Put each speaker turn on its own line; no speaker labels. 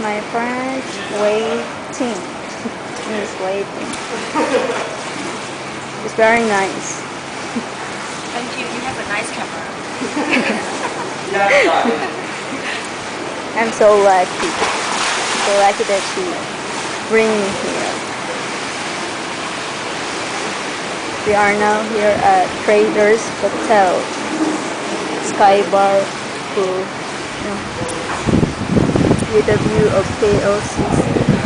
my friends waiting. He's waiting. It's very nice.
Thank you. You have a nice camera.
I'm so lucky. So lucky that she bring me here. We are now here at Traders Hotel. Sky Bar pool. View of KLCC.